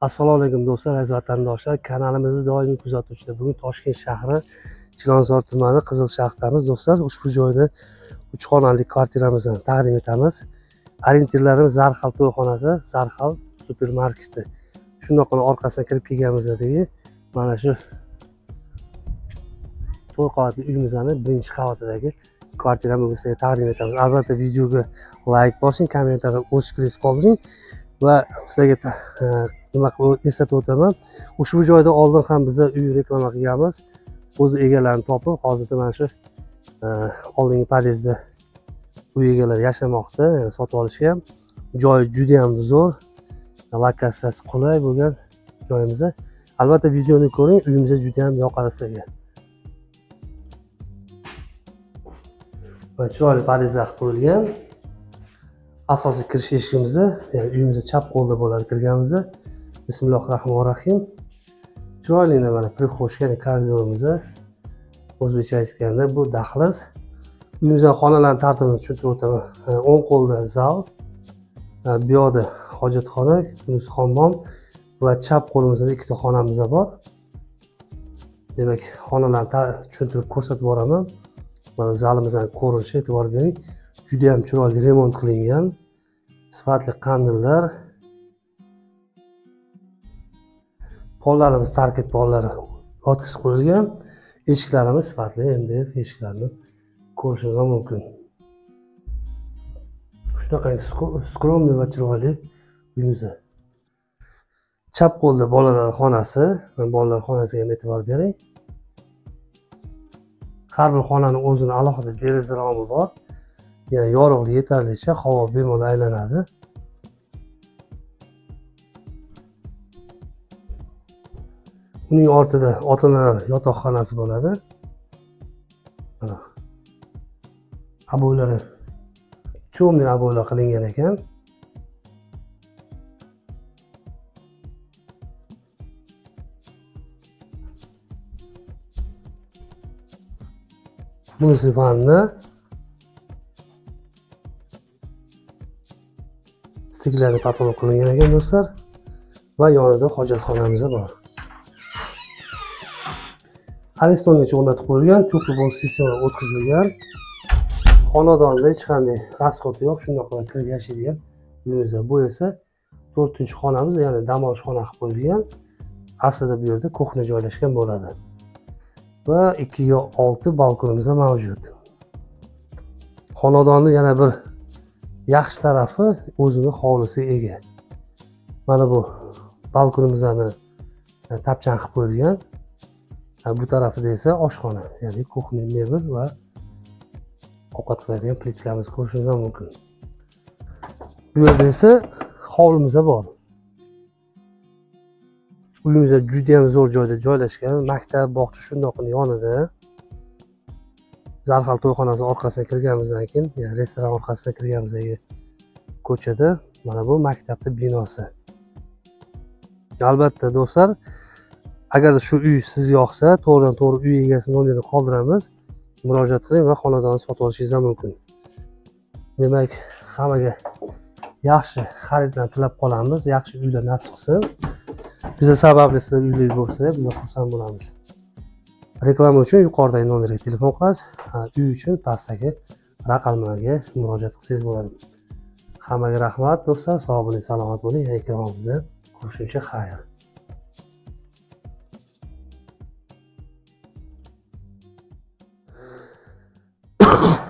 assalomu alaykum do'stlar aziz vatandoshlar. Kanalimizni doimiy kuzatuvchilar bugun toshkent shahri chilonzor tumani qizil shaxtamiz do'stlar ushbu joyda uch xonali kvartiramizni taqdim etamiz. Orientirlarimiz zarhal to'yxonasi zarhal supermarketi. Shundoqqina orqasidan kirib kelganimizdagi mana shu to'rt qavatli uyimizni birinchi qavatidagi kvartirani sizlarga taqdim etamiz. Albatta videoga layk bosing kommentariyada o'z fikringizni qoldiring va sizlarga nima qilib eslatib o'taman ushbu joyda oldin ham biza uy reklama qilganmiz. O'z egalarini topib hozirda mana shu e, oldingi podyezdda uy egalari yashamoqda sotib olishgan joyi judayam zo'r. Lokatsiyasi qulay bo'lgan joyimiz albatta videoni ko'ring uyimiz judayam yoqadi sizlarga. Chiroyli podyezlar qilib qo'yilgan asosiy kirish eshigimizni ya'ni uyimizni chap qo'lda bo'ladi kirganimizda bismillahi rohmanir rohim chiroyli mana прихожка koridorimizni o'zbekcha aytganda bu dahliz. Uyimizdan xonalarni tartibini tushuntirib o'taman. E, o'ng qo'lda zal e, bu yoqda hojatxona kunduzi hammom va chap qo'limizda ikkita xonamiz bor. Demak xonalarni tushuntirib ko'rsatib boraman. Mana zalimizni ko'rinishi e'tibor bering judayam chiroyli remont qilingan sifatli qandillar pollarimiz tarkit pollari yotkizib qo'yilgan eshiklarimiz sifatli mdf eshiklarni ko'rishingiz mumkin. Shunaqangi skromniy va chiroyli uyimiz chap qo'lda bolalar xonasi. Bolalar xonasiga ham e'tibor bering. Har bir xonani o'zini alohida deraza romi bor. Ya'ni yorug'lik yetarlicha havo bemalol aylanadi. Uning ortida ota onalar yotoqxonasi bo'ladi. Mana. Обойлari темный обойlar qilingan ekan. Bunisi vanna. Stiklari patolog qilingan ekan do'stlar. Va yonida hojatxonamiz bor. Aristongacha o'rnatib qo'yilgan to'pli sistema o'tkazilgan. Xonadonda hech qanday rasxot yo'q shundoq qilib kirib yashaydigan uyimizda bu esa to'rtinchi xonamiz ya'ni dam olish xona qilib qo'yilgan. Aslida bu yerda kuxna joylashgan bo'ladi. Va ikkiga olti balkonimiz ham mavjud. Xonadonni yana bir yaxshi tarafi o'zini hovlisiga ega. Mana bu balkonimizni e, tapchan qilib qo'yilgan. Bu tarafida esa oshxona ya'ni kuxni mebel va ovqat qiladigan plitkamizni ko'rishingiz ham mumkin. Bu yerda esa hovlimiz bor. Uyimiz judayam zo'r joyda joylashgan maktab bog'cha shundoqqina yonida zarhal to'yxonasi orqasidan kirganimizdan keyin ya'ni restoran orqasidan kirganimizdagi ko'chada mana bu maktabni binosi. Albatta do'stlar agar shu uy sizga yoqsa to'g'ridan to'g'ri uy egasini nomerini qoldiramiz. Murojaat qiling va xonadonni sotib olishingiz ham mumkin. Demak hammaga yaxshi xaridlarni tilab qolamiz. Yaxshi uylar nasib qilsin. Biza sababli sizlar uyli bo'lsa biz xursand bo'lamiz. Reklama uchun yuqoridagi nomerga telefon qilasiz. Uy uchun pastdagi raqamlarga murojaat qilsangiz bo'ladi. Hammaga rahmat do'stlar. Sog' bo'ling salomat bo'ling. Yangi kanalda ko'rishguncha xayr. Oh.